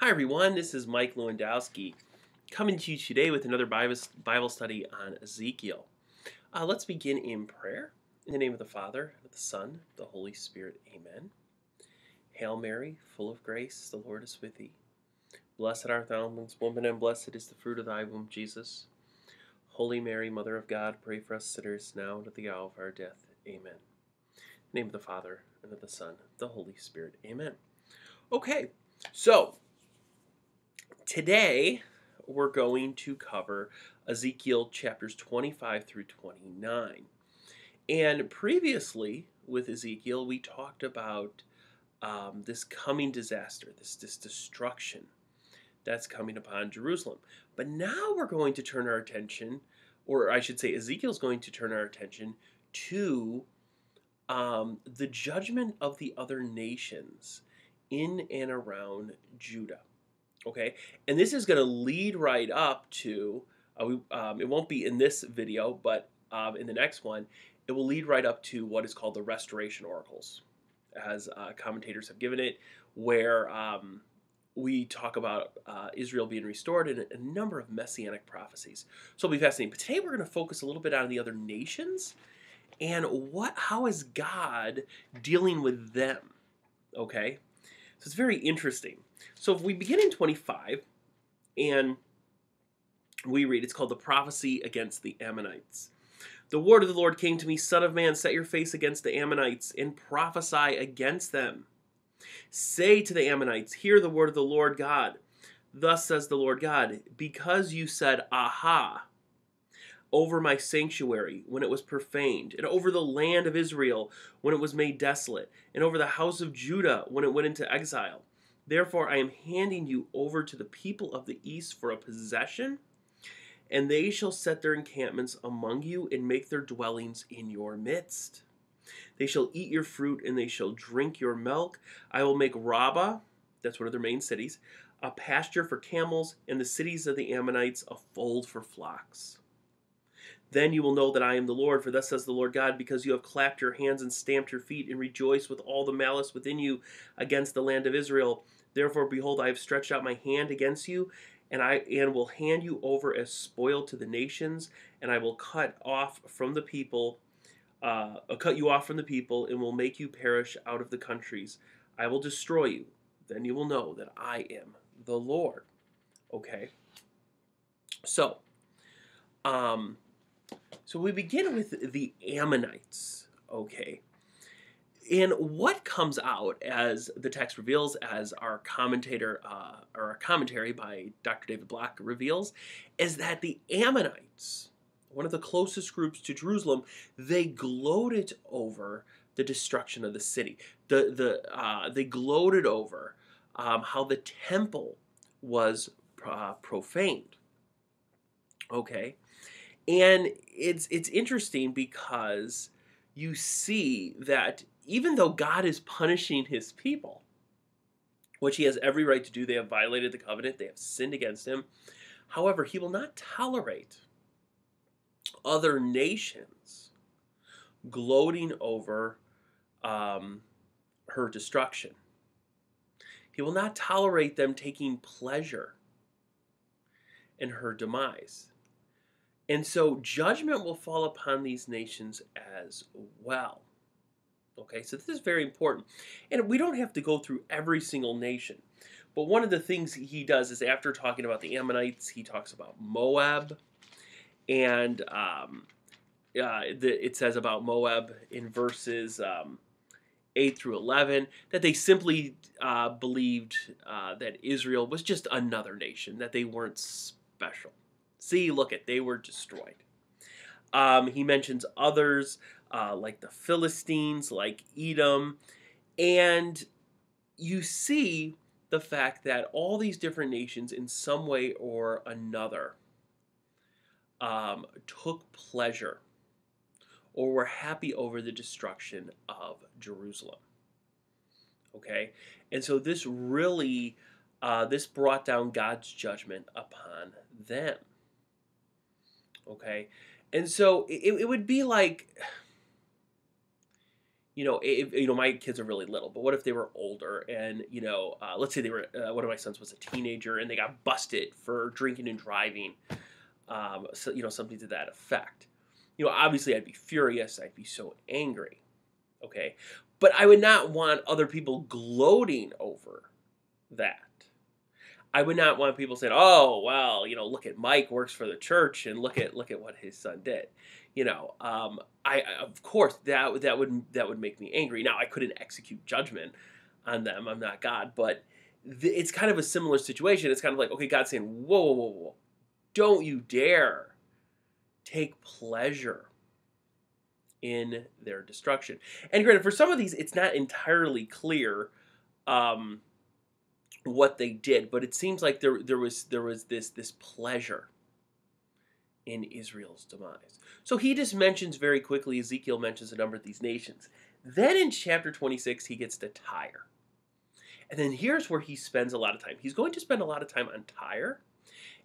Hi, everyone. This is Mike Lewandowski coming to you today with another Bible study on Ezekiel. Uh, let's begin in prayer. In the name of the Father, of the Son, the Holy Spirit. Amen. Hail Mary, full of grace, the Lord is with thee. Blessed art thou amongst women, and blessed is the fruit of thy womb, Jesus. Holy Mary, Mother of God, pray for us sinners now and at the hour of our death. Amen. In the name of the Father, and of the Son, the Holy Spirit. Amen. Okay, so Today, we're going to cover Ezekiel chapters 25 through 29. And previously, with Ezekiel, we talked about um, this coming disaster, this, this destruction that's coming upon Jerusalem. But now we're going to turn our attention, or I should say, Ezekiel's going to turn our attention to um, the judgment of the other nations in and around Judah. Okay, and this is going to lead right up to, uh, we, um, it won't be in this video, but um, in the next one, it will lead right up to what is called the restoration oracles, as uh, commentators have given it, where um, we talk about uh, Israel being restored a, a, number of messianic prophecies. So it'll be fascinating. But today we're going to focus a little bit on the other nations and what, how is God dealing with them? Okay, so it's very interesting. So if we begin in 25 and we read, it's called the prophecy against the Ammonites. The word of the Lord came to me, Son of man, set your face against the Ammonites and prophesy against them. Say to the Ammonites, Hear the word of the Lord God. Thus says the Lord God, because you said, Aha, over my sanctuary when it was profaned, and over the land of Israel when it was made desolate, and over the house of Judah when it went into exile. Therefore, I am handing you over to the people of the east for a possession, and they shall set their encampments among you and make their dwellings in your midst. They shall eat your fruit and they shall drink your milk. I will make Rabbah, that's one of their main cities, a pasture for camels, and the cities of the Ammonites a fold for flocks. Then you will know that I am the Lord, for thus says the Lord God, because you have clapped your hands and stamped your feet and rejoiced with all the malice within you against the land of Israel. Therefore, behold, I have stretched out my hand against you, and I and will hand you over as spoil to the nations, and I will cut off from the people, uh, cut you off from the people, and will make you perish out of the countries. I will destroy you. Then you will know that I am the Lord. Okay. So, um, so we begin with the Ammonites, okay? And what comes out as the text reveals, as our commentator uh, or our commentary by Dr. David Block reveals, is that the Ammonites, one of the closest groups to Jerusalem, they gloated over the destruction of the city. The the uh, they gloated over um, how the temple was uh, profaned. Okay, and it's it's interesting because you see that even though God is punishing his people, which he has every right to do, they have violated the covenant, they have sinned against him. However, he will not tolerate other nations gloating over um, her destruction. He will not tolerate them taking pleasure in her demise. And so judgment will fall upon these nations as well. Okay, so this is very important. And we don't have to go through every single nation. But one of the things he does is after talking about the Ammonites, he talks about Moab. And um, uh, the, it says about Moab in verses um, 8 through 11 that they simply uh, believed uh, that Israel was just another nation, that they weren't special. See, look at, they were destroyed. Um, he mentions others uh, like the Philistines, like Edom, and you see the fact that all these different nations, in some way or another, um, took pleasure or were happy over the destruction of Jerusalem. Okay, and so this really, uh, this brought down God's judgment upon them. Okay, and so it, it would be like you know, if, you know, my kids are really little, but what if they were older and, you know, uh, let's say they were, uh, one of my sons was a teenager and they got busted for drinking and driving, um, so, you know, something to that effect. You know, obviously I'd be furious. I'd be so angry. Okay. But I would not want other people gloating over that. I would not want people saying, "Oh, well, you know, look at Mike works for the church, and look at look at what his son did." You know, um, I of course that that would that would make me angry. Now I couldn't execute judgment on them. I'm not God, but th- it's kind of a similar situation. It's kind of like, okay, God's saying, "Whoa, whoa, whoa, whoa! Don't you dare take pleasure in their destruction." And granted, for some of these, it's not entirely clear. Um, what they did, but it seems like there there was there was this this pleasure in Israel's demise. So he just mentions very quickly, Ezekiel mentions a number of these nations. Then in chapter 26, he gets to Tyre. And then here's where he spends a lot of time. He's going to spend a lot of time on Tyre,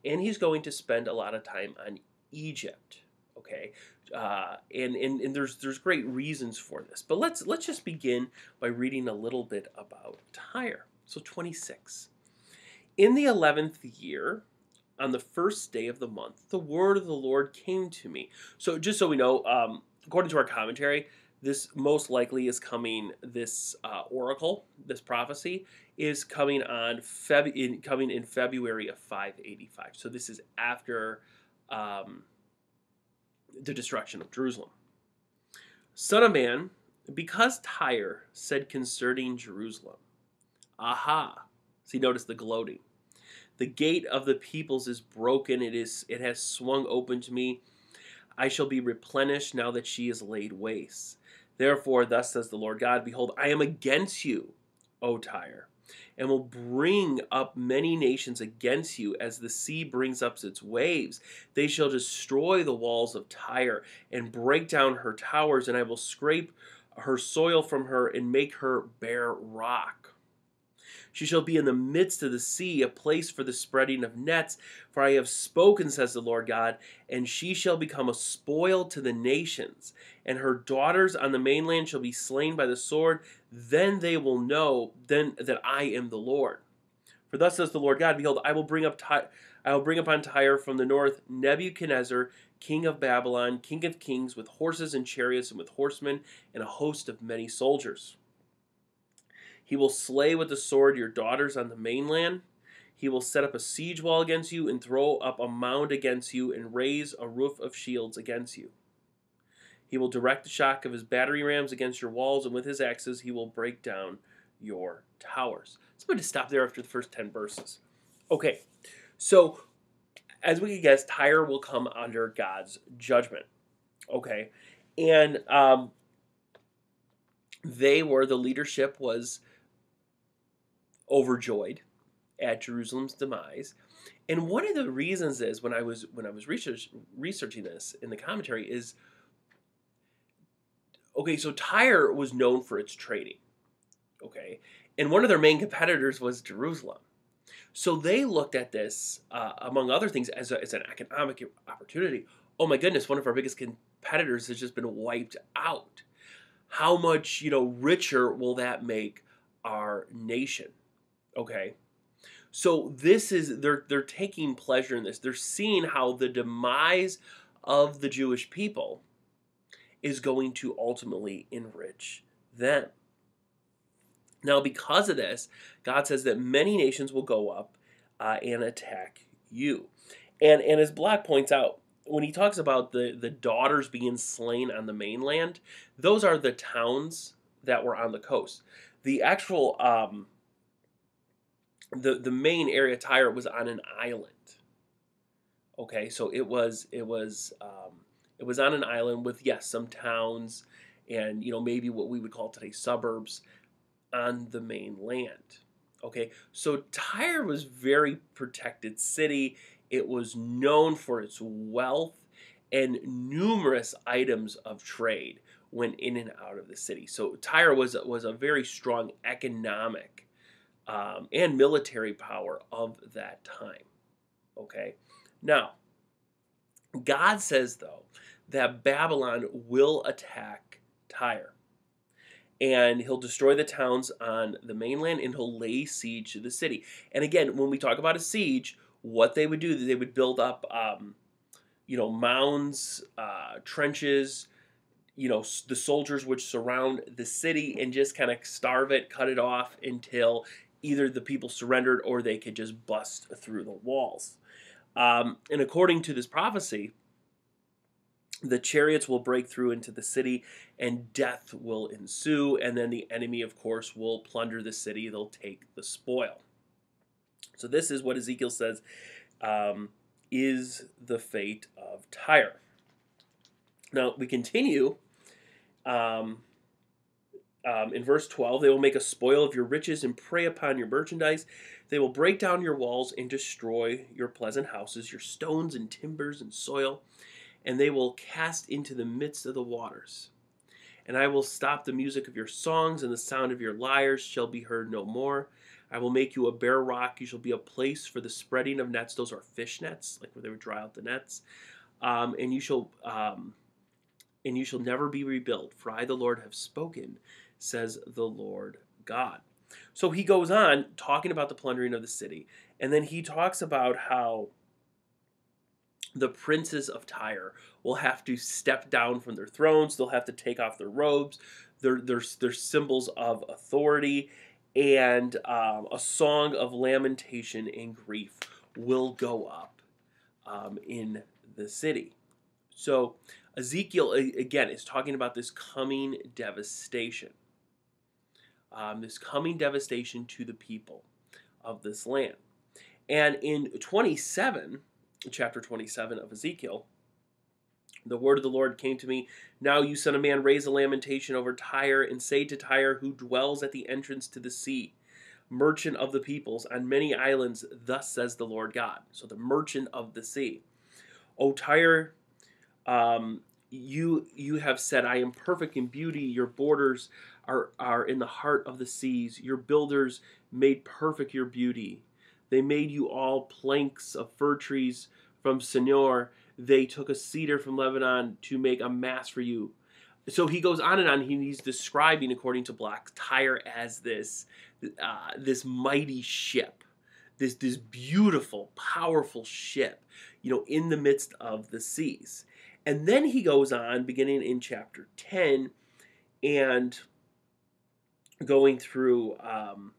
and he's going to spend a lot of time on Egypt. Okay, uh, and, and and there's there's great reasons for this. But let's let's just begin by reading a little bit about Tyre. So 26. In the 11th year, on the first day of the month, the word of the Lord came to me. So, just so we know, um, according to our commentary, this most likely is coming. This uh, oracle, this prophecy, is coming on Feb in coming in February of 585. So this is after um, the destruction of Jerusalem. Son of man, because Tyre said concerning Jerusalem, Aha! See, notice the gloating. The gate of the peoples is broken. It is. It has swung open to me. I shall be replenished now that she is laid waste. Therefore, thus says the Lord God Behold, I am against you, O Tyre, and will bring up many nations against you as the sea brings up its waves. They shall destroy the walls of Tyre and break down her towers, and I will scrape her soil from her and make her bare rock. She shall be in the midst of the sea, a place for the spreading of nets. For I have spoken, says the Lord God, and she shall become a spoil to the nations, and her daughters on the mainland shall be slain by the sword. Then they will know then that I am the Lord. For thus says the Lord God, Behold, I will bring up Ty- I will bring upon Tyre from the north Nebuchadnezzar, king of Babylon, king of kings, with horses and chariots and with horsemen, and a host of many soldiers. He will slay with the sword your daughters on the mainland. He will set up a siege wall against you and throw up a mound against you and raise a roof of shields against you. He will direct the shock of his battery rams against your walls, and with his axes he will break down your towers. So I'm going to stop there after the first 10 verses. Okay, so as we can guess, Tyre will come under God's judgment. Okay, and um, they were, the leadership was overjoyed at Jerusalem's demise. And one of the reasons is when I was when I was research, researching this in the commentary is okay, so Tyre was known for its trading. Okay. And one of their main competitors was Jerusalem. So they looked at this, uh, among other things, as, a, as an economic opportunity. Oh my goodness, one of our biggest competitors has just been wiped out. How much, you know, richer will that make our nation? Okay. So this is they're they're taking pleasure in this. They're seeing how the demise of the Jewish people is going to ultimately enrich them. Now, because of this, God says that many nations will go up uh, and attack you. And and as Block points out, when he talks about the the daughters being slain on the mainland, those are the towns that were on the coast. The actual um, the the main area Tyre was on an island. Okay, so it was it was um, it was on an island with yes some towns and you know maybe what we would call today suburbs on the mainland. Okay, so Tyre was very protected city. It was known for its wealth and numerous items of trade went in and out of the city. So Tyre was was a very strong economic um, and military power of that time. Okay? Now, God says, though, that Babylon will attack Tyre. and he'll destroy the towns on the mainland and he'll lay siege to the city. And again, when we talk about a siege, what they would do, is they would build up, um, you know, mounds, uh, trenches. You know, the soldiers would surround the city and just kind of starve it, cut it off until either the people surrendered or they could just bust through the walls. Um, and according to this prophecy, the chariots will break through into the city and death will ensue. And then the enemy, of course, will plunder the city. They'll take the spoil. So, this is what Ezekiel says um, is the fate of Tyre. Now, we continue. Um, um, in verse 12, they will make a spoil of your riches and prey upon your merchandise. They will break down your walls and destroy your pleasant houses, your stones and timbers and soil and they will cast into the midst of the waters. And I will stop the music of your songs, and the sound of your lyres shall be heard no more. I will make you a bare rock. You shall be a place for the spreading of nets. Those are fish nets, like where they would dry out the nets. Um, and you shall, um, and you shall never be rebuilt. For I, the Lord, have spoken, says the Lord God. So he goes on talking about the plundering of the city, and then he talks about how the princes of Tyre will have to step down from their thrones. They'll have to take off their robes. They're, they're, they're symbols of authority. And um, a song of lamentation and grief will go up um, in the city. So Ezekiel, again, is talking about this coming devastation. Um, this coming devastation to the people of this land. And in 27, chapter 27 of Ezekiel, the word of the Lord came to me. Now, you son of man, raise a lamentation over Tyre, and say to Tyre, who dwells at the entrance to the sea, merchant of the peoples, on many islands, thus says the Lord God. So, the merchant of the sea. O Tyre, um, you you have said, I am perfect in beauty. Your borders are, are in the heart of the seas. Your builders made perfect your beauty. They made you all planks of fir trees from Senir. They took a cedar from Lebanon to make a mast for you. So he goes on and on. He's describing, according to Block, Tyre as this uh, this mighty ship, this this beautiful, powerful ship, you know, in the midst of the seas. And then he goes on, beginning in chapter ten, and going through um,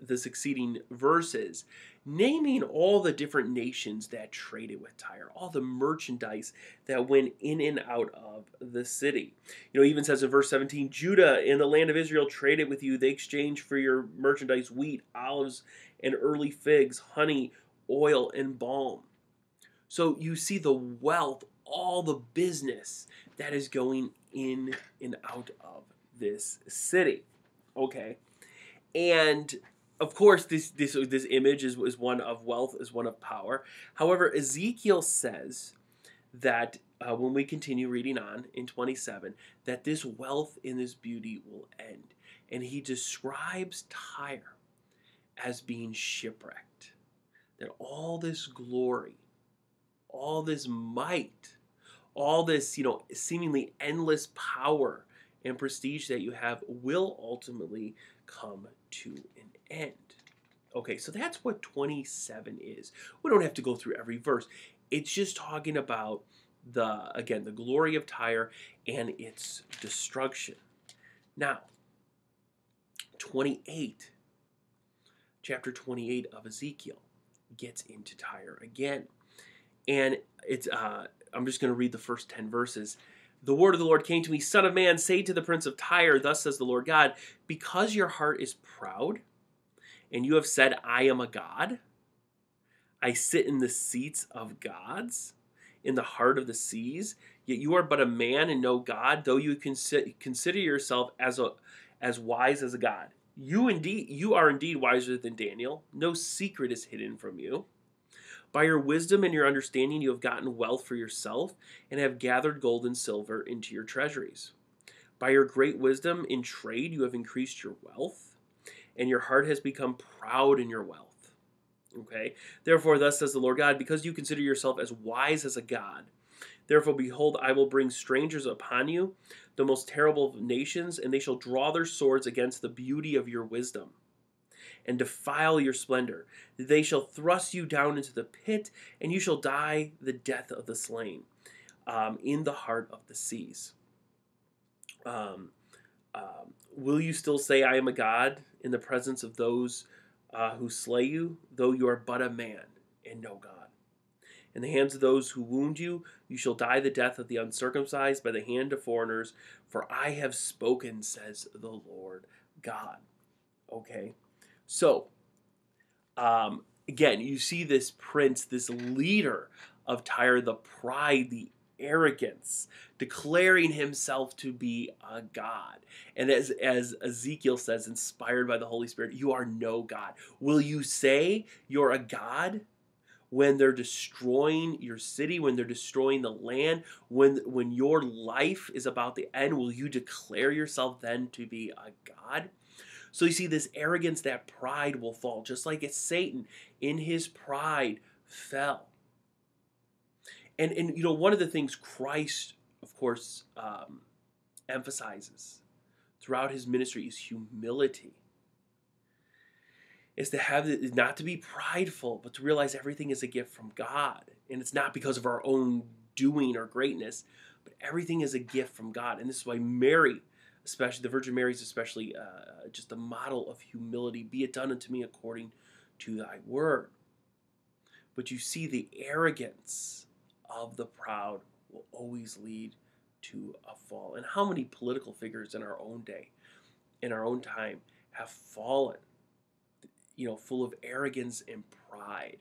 the succeeding verses, naming all the different nations that traded with Tyre, all the merchandise that went in and out of the city. You know, even says in verse 17, Judah in the land of Israel traded with you. They exchanged for your merchandise wheat, olives, and early figs, honey, oil, and balm. So you see the wealth, all the business that is going in and out of this city. Okay. And of course, this this this image is, is one of wealth, is one of power. However, Ezekiel says that uh, when we continue reading on in 27, that this wealth and this beauty will end, and he describes Tyre as being shipwrecked. That all this glory, all this might, all this you know seemingly endless power and prestige that you have will ultimately come to an end. Okay, so that's what 27 is. We don't have to go through every verse. It's just talking about the again the glory of Tyre and its destruction. Now, 28 chapter 28 of Ezekiel gets into Tyre again. And it's uh, I'm just going to read the first 10 verses. The word of the Lord came to me, Son of man, say to the prince of Tyre, Thus says the Lord God, because your heart is proud, and you have said, I am a God, I sit in the seats of gods, in the heart of the seas, yet you are but a man and no God, though you consider yourself as a as wise as a God. You indeed you are indeed wiser than Daniel. No secret is hidden from you. By your wisdom and your understanding, you have gotten wealth for yourself and have gathered gold and silver into your treasuries. By your great wisdom in trade, you have increased your wealth, and your heart has become proud in your wealth. Okay? Therefore, thus says the Lord God, because you consider yourself as wise as a God, Therefore, behold, I will bring strangers upon you, the most terrible of nations, and they shall draw their swords against the beauty of your wisdom and defile your splendor. They shall thrust you down into the pit, and you shall die the death of the slain um, in the heart of the seas. Um, um, will you still say, I am a God in the presence of those uh, who slay you, though you are but a man and no God? In the hands of those who wound you, you shall die the death of the uncircumcised by the hand of foreigners, for I have spoken, says the Lord God. Okay, so um, again, you see this prince, this leader of Tyre, the pride, the arrogance, declaring himself to be a God. And as, as Ezekiel says, inspired by the Holy Spirit, you are no God. Will you say you're a God? When they're destroying your city, when they're destroying the land, when when your life is about the end, will you declare yourself then to be a God? So you see, this arrogance, that pride will fall, just like it's Satan in his pride fell. And, and you know, one of the things Christ, of course, um, emphasizes throughout his ministry is humility. Is to have not to be prideful, but to realize everything is a gift from God. And it's not because of our own doing or greatness, but everything is a gift from God. And this is why Mary, especially the Virgin Mary, is especially uh, just a model of humility. Be it done unto me according to thy word. But you see the arrogance of the proud will always lead to a fall. And how many political figures in our own day, in our own time, have fallen, you know, full of arrogance and pride,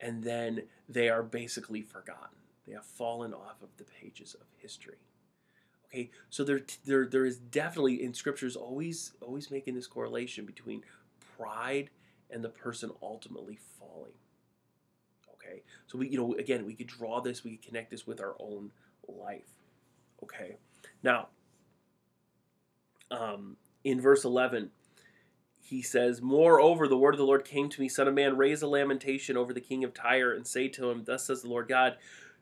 and then they are basically forgotten. They have fallen off of the pages of history. Okay, so there, there, there is definitely in scriptures always, always making this correlation between pride and the person ultimately falling. Okay, so we, you know, again, we could draw this, we could connect this with our own life. Okay, now, um, in verse 11, he says, Moreover, the word of the Lord came to me, Son of man, raise a lamentation over the king of Tyre, and say to him, Thus says the Lord God,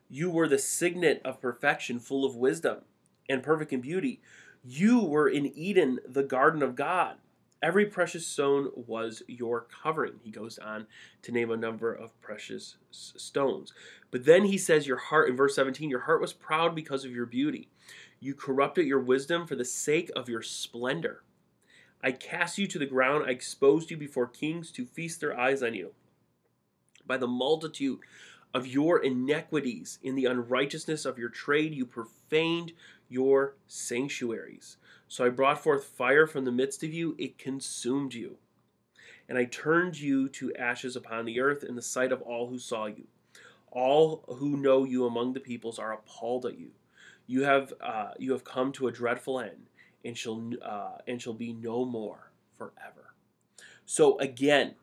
You were the signet of perfection, full of wisdom and perfect in beauty. You were in Eden, the garden of God. Every precious stone was your covering. He goes on to name a number of precious stones. But then he says, Your heart, in verse 17, your heart was proud because of your beauty. You corrupted your wisdom for the sake of your splendor. I cast you to the ground. I exposed you before kings to feast their eyes on you. By the multitude of your iniquities, in the unrighteousness of your trade, you profaned your sanctuaries. So I brought forth fire from the midst of you, it consumed you. And I turned you to ashes upon the earth in the sight of all who saw you. All who know you among the peoples are appalled at you. You have uh, you have come to a dreadful end, and shall uh, and shall be no more forever. So again,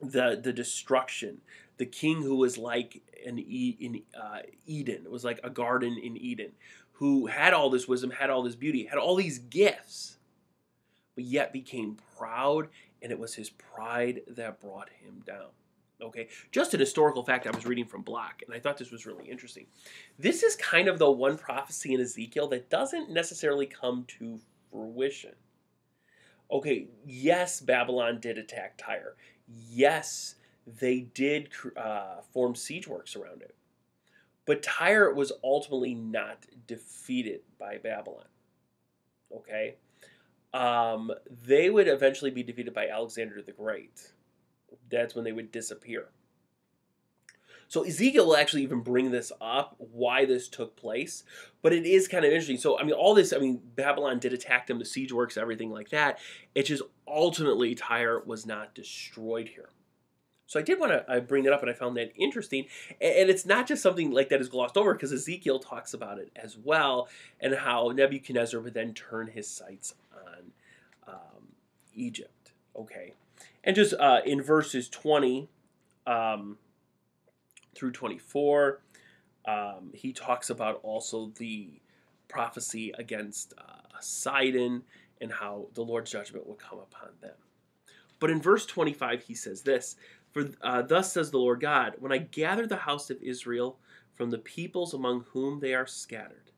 the the destruction, the king who was like an e- in uh, Eden, it was like a garden in Eden, who had all this wisdom, had all this beauty, had all these gifts, but yet became proud, and it was his pride that brought him down. Okay, just an historical fact I was reading from Block, and I thought this was really interesting. This is kind of the one prophecy in Ezekiel that doesn't necessarily come to fruition. Okay, yes, Babylon did attack Tyre. Yes, they did uh, form siege works around it. But Tyre was ultimately not defeated by Babylon. Okay? Um, they would eventually be defeated by Alexander the Great. That's when they would disappear. So Ezekiel will actually even bring this up, why this took place. But it is kind of interesting. So, I mean, all this, I mean, Babylon did attack them, the siege works, everything like that. It's just ultimately Tyre was not destroyed here. So I did want to bring that up, and I found that interesting. And it's not just something like that is glossed over, because Ezekiel talks about it as well, and how Nebuchadnezzar would then turn his sights on um, Egypt. Okay, and just uh, in verses twenty um, through twenty-four, um, he talks about also the prophecy against uh, Sidon and how the Lord's judgment will come upon them. But in verse 25, he says this for uh, thus says the Lord God, when I gather the house of Israel from the peoples among whom they are scattered,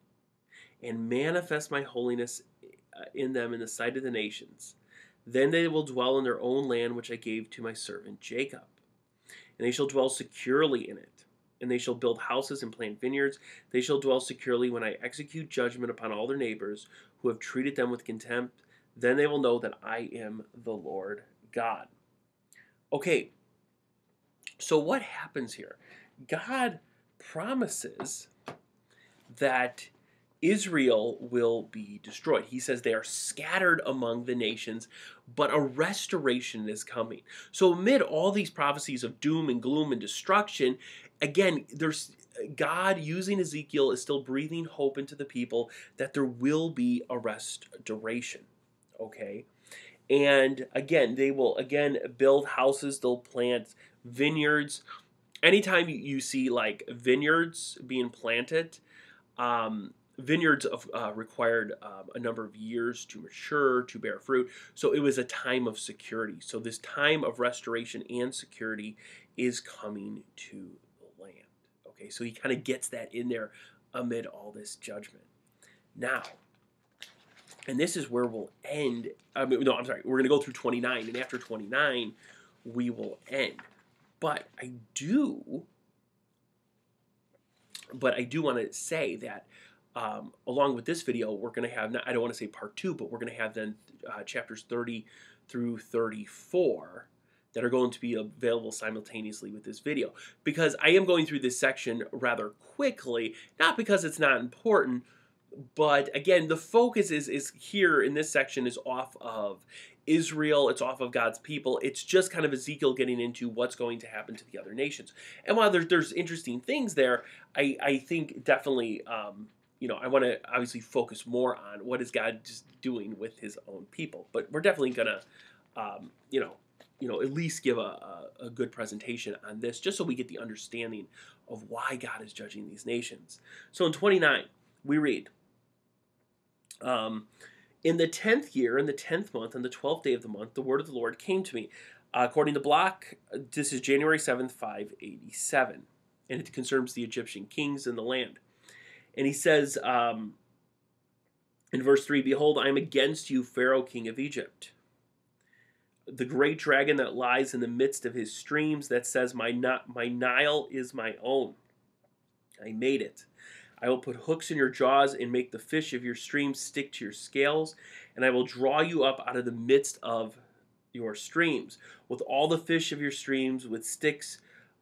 and manifest my holiness uh, in them in the sight of the nations. Then they will dwell in their own land which I gave to my servant Jacob. And they shall dwell securely in it. And they shall build houses and plant vineyards. They shall dwell securely when I execute judgment upon all their neighbors who have treated them with contempt. Then they will know that I am the Lord God. Okay, so what happens here? God promises that Israel will be destroyed. He says they are scattered among the nations, but a restoration is coming. So, amid all these prophecies of doom and gloom and destruction, again, there's God using Ezekiel is still breathing hope into the people that there will be a restoration. Okay? And again, they will again build houses, they'll plant vineyards. Anytime you see like vineyards being planted, um, vineyards of, uh, required um, a number of years to mature, to bear fruit. So it was a time of security. So this time of restoration and security is coming to the land. Okay, so he kind of gets that in there amid all this judgment. Now, and this is where we'll end. I mean, no, I'm sorry. We're going to go through 29, and after 29, we will end. But I do, but I do want to say that um, along with this video, we're going to have, not, I don't want to say part two, but we're going to have then uh, chapters 30 through 34 that are going to be available simultaneously with this video. Because I am going through this section rather quickly, not because it's not important, but again, the focus is, is here in this section is off of Israel, it's off of God's people. It's just kind of Ezekiel getting into what's going to happen to the other nations. And while there's, there's interesting things there, I, I think definitely um, you know, I want to obviously focus more on what is God just doing with His own people. But we're definitely gonna, um, you know, you know, at least give a, a, a, good presentation on this, just so we get the understanding of why God is judging these nations. So in 29, we read, um, in the tenth year, in the tenth month, on the twelfth day of the month, the word of the Lord came to me. Uh, according to Block, this is January 7th, 587, and it concerns the Egyptian kings and the land. And he says um, in verse 3 Behold, I am against you, Pharaoh, king of Egypt. The great dragon that lies in the midst of his streams, that says, My, my Nile is my own. I made it. I will put hooks in your jaws and make the fish of your streams stick to your scales, and I will draw you up out of the midst of your streams, with all the fish of your streams, with sticks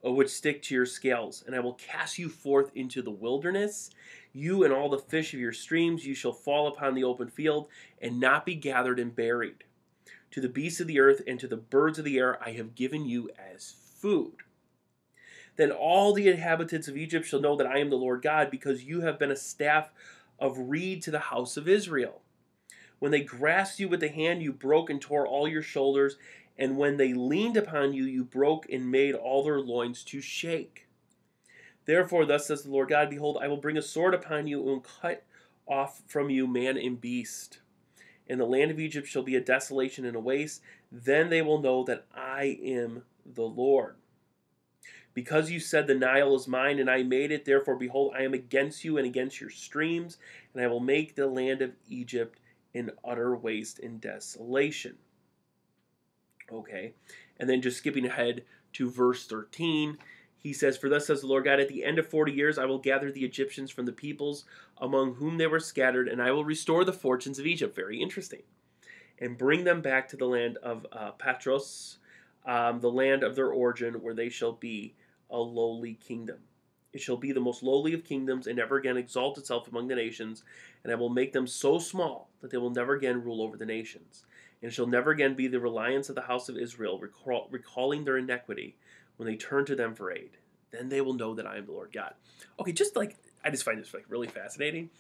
uh, which stick to your scales, and I will cast you forth into the wilderness, you and all the fish of your streams, you shall fall upon the open field and not be gathered and buried. To the beasts of the earth and to the birds of the air I have given you as food. Then all the inhabitants of Egypt shall know that I am the Lord God, because you have been a staff of reed to the house of Israel. When they grasped you with the hand, you broke and tore all your shoulders, and when they leaned upon you, you broke and made all their loins to shake. Therefore, thus says the Lord God Behold, I will bring a sword upon you and cut off from you man and beast. And the land of Egypt shall be a desolation and a waste. Then they will know that I am the Lord. Because you said, The Nile is mine, and I made it, therefore, behold, I am against you and against your streams, and I will make the land of Egypt an utter waste and desolation. Okay, and then just skipping ahead to verse 13 he says, For thus says the Lord God, at the end of forty years I will gather the Egyptians from the peoples among whom they were scattered, and I will restore the fortunes of Egypt. Very interesting. And bring them back to the land of uh, Patros, um, the land of their origin, where they shall be a lowly kingdom. It shall be the most lowly of kingdoms, and never again exalt itself among the nations. And I will make them so small that they will never again rule over the nations. And it shall never again be the reliance of the house of Israel, recall, recalling their iniquity when they turn to them for aid. Then they will know that I am the Lord God. Okay, just like I just find this like really fascinating.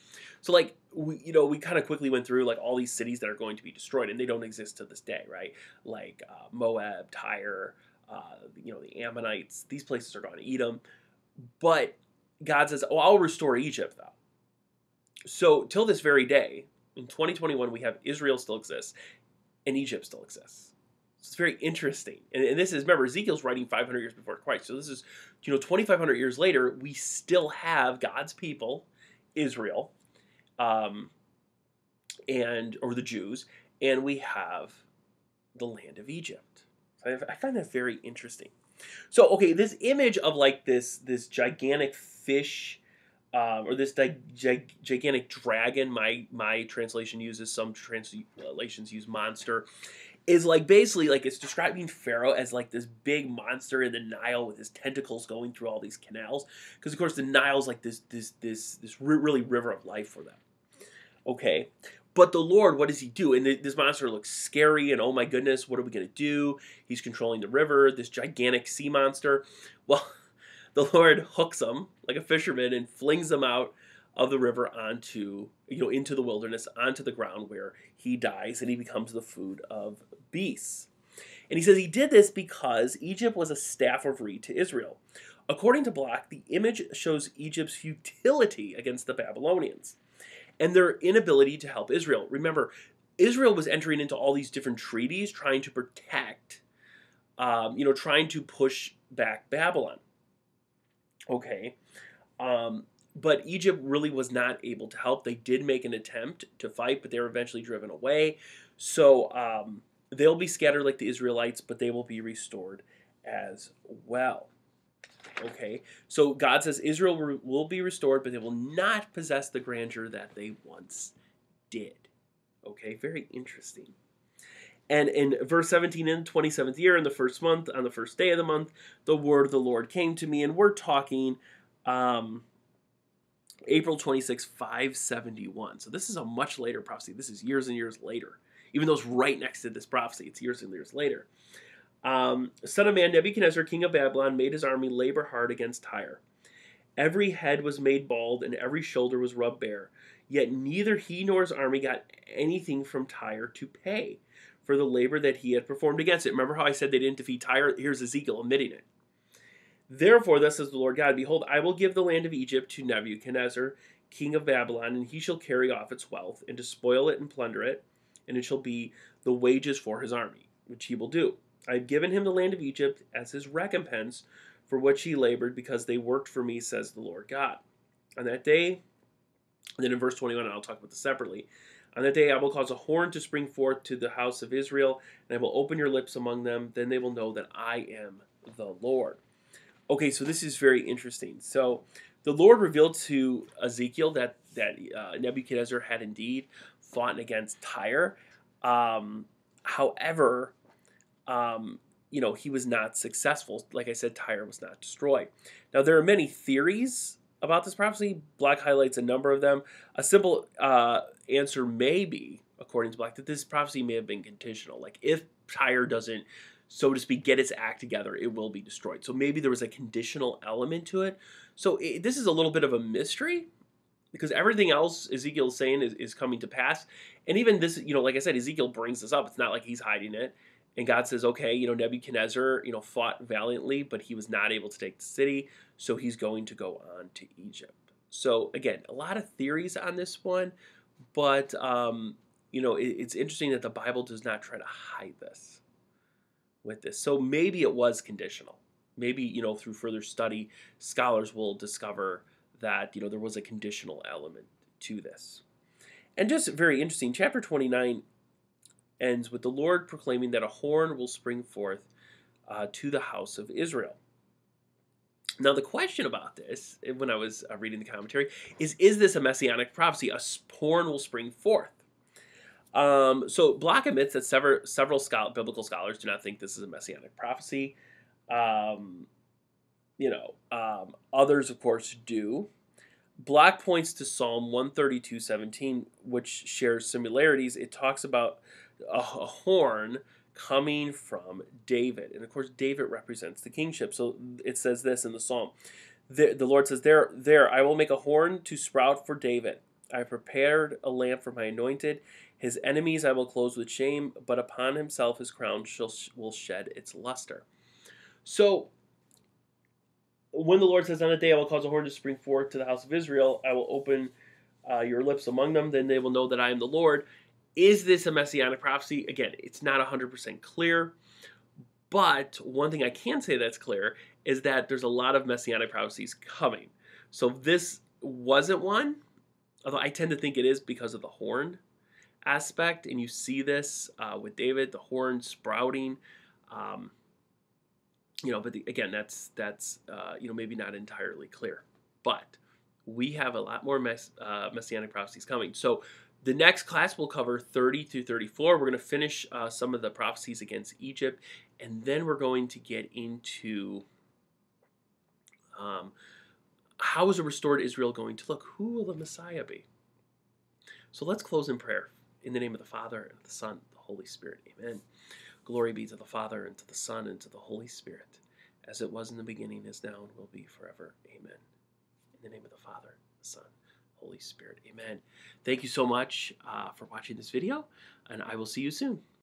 So like we you know we kind of quickly went through like all these cities that are going to be destroyed and they don't exist to this day, right? Like uh, Moab, Tyre, uh, you know the Ammonites. These places are going to eat them. but God says, "Oh, I'll restore Egypt though." So till this very day, in 2021, we have Israel still exists and Egypt still exists. It's very interesting. And, and, this is, remember, Ezekiel's writing 500 years before Christ. So this is, you know, 2,500 years later, we still have God's people, Israel, um, and, or the Jews, and we have the land of Egypt. I, find that very interesting. So, okay, this image of like this, this gigantic fish, um, or this gi- gigantic dragon. My my translation uses some translations use monster is like basically like it's describing Pharaoh as like this big monster in the Nile with his tentacles going through all these canals because of course the Nile's like this this this this really river of life for them. Okay. But the Lord, what does he do? And this monster looks scary, and oh my goodness, what are we going to do? He's controlling the river, this gigantic sea monster. Well, the Lord hooks him like a fisherman and flings him out of the river onto, you know, into the wilderness, onto the ground where he dies and he becomes the food of beasts. And he says he did this because Egypt was a staff of reed to Israel. According to Block, the image shows Egypt's futility against the Babylonians and their inability to help Israel. Remember, Israel was entering into all these different treaties trying to protect, um, you know, trying to push back Babylon. Okay. Um, but Egypt really was not able to help. They did make an attempt to fight, but they were eventually driven away. So um, they'll be scattered like the Israelites, but they will be restored as well. Okay, so God says Israel will be restored, but they will not possess the grandeur that they once did. Okay, very interesting. And in verse 17, in the 27th year, in the first month, on the first day of the month, the word of the Lord came to me. And we're talking um, April 26, 571. So this is a much later prophecy. This is years and years later. Even though it's right next to this prophecy, it's years and years later. Um, Son of man, Nebuchadnezzar, king of Babylon, made his army labor hard against Tyre. Every head was made bald, and every shoulder was rubbed bare. Yet neither he nor his army got anything from Tyre to pay for the labor that he had performed against it. Remember how I said they didn't defeat Tyre? Here's Ezekiel admitting it. Therefore, thus says the Lord God Behold, I will give the land of Egypt to Nebuchadnezzar, king of Babylon, and he shall carry off its wealth, and despoil it and plunder it, and it shall be the wages for his army, which he will do. I have given him the land of Egypt as his recompense for which he labored, because they worked for me, says the Lord God. On that day, and then in verse 21, I'll talk about this separately. On that day I will cause a horn to spring forth to the house of Israel, and I will open your lips among them. Then they will know that I am the Lord. Okay, so this is very interesting. So the Lord revealed to Ezekiel that that uh, Nebuchadnezzar had indeed fought against Tyre. Um, however, um, you know he was not successful. Like I said, Tyre was not destroyed. Now there are many theories about this prophecy. Block highlights a number of them. A simple uh, answer may be, according to Block, that this prophecy may have been conditional. Like if Tyre doesn't so to speak, get its act together, it will be destroyed. So maybe there was a conditional element to it. So it, this is a little bit of a mystery because everything else Ezekiel is saying is, is coming to pass. And even this, you know, like I said, Ezekiel brings this up. It's not like he's hiding it. And God says, okay, you know, Nebuchadnezzar, you know, fought valiantly, but he was not able to take the city. So he's going to go on to Egypt. So again, a lot of theories on this one, but, um, you know, it, it's interesting that the Bible does not try to hide this with this. So maybe it was conditional. Maybe, you know, through further study, scholars will discover that, you know, there was a conditional element to this. And just very interesting, chapter 29 ends with the Lord proclaiming that a horn will spring forth uh, to the house of Israel. Now, the question about this, eh, when I was uh, reading the commentary, is is this a messianic prophecy? A horn will spring forth. Um, so Block admits that several several biblical scholars do not think this is a messianic prophecy. Um, you know, um, others of course do. Block points to Psalm 132:17, which shares similarities. It talks about a, a horn coming from David, and of course David represents the kingship. So it says this in the psalm. The, the Lord says, "There, there, I will make a horn to sprout for David. I prepared a lamp for my anointed. His enemies I will close with shame, but upon himself his crown shall, will shed its luster. So, when the Lord says, On that day I will cause a horn to spring forth to the house of Israel, I will open uh, your lips among them, then they will know that I am the Lord. Is this a messianic prophecy? Again, it's not 100% clear. But one thing I can say that's clear is that there's a lot of messianic prophecies coming. So this wasn't one, although I tend to think it is because of the horn aspect, and you see this uh, with David, the horn sprouting. Um, you know, but the, again, that's that's uh, you know maybe not entirely clear, but we have a lot more mess, uh, messianic prophecies coming. So the next class will cover 30 through 34. We're going to finish uh, some of the prophecies against Egypt, and then we're going to get into um, how is a restored Israel going to look? Who will the Messiah be? So let's close in prayer. In the name of the Father, and the Son, and the Holy Spirit. Amen. Glory be to the Father, and to the Son, and to the Holy Spirit, as it was in the beginning, is now, and will be forever. Amen. In the name of the Father, the Son, Holy Spirit. Amen. Thank you so much uh, for watching this video, and I will see you soon.